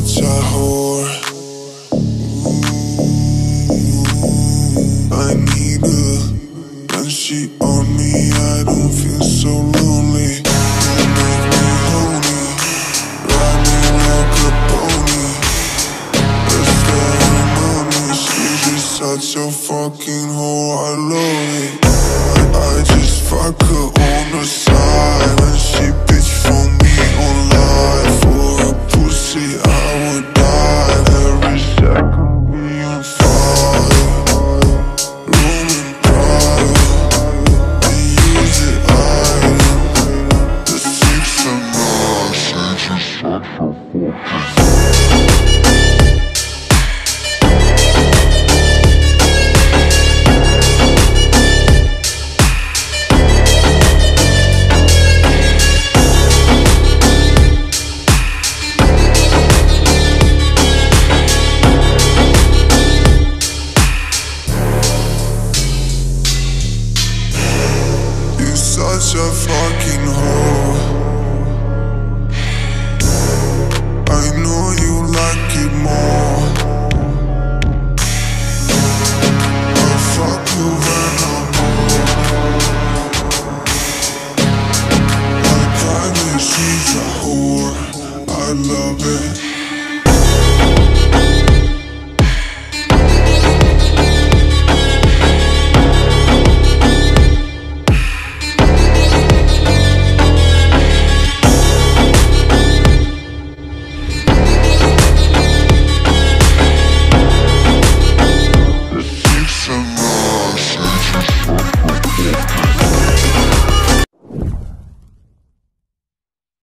such a whore. Ooh, I need her. When she on me, I don't feel so lonely. Make me ride me like a pony. Ceremony, she's just such a fucking whore. I love it. Such a fucking. You such a fucking hoe. I love it.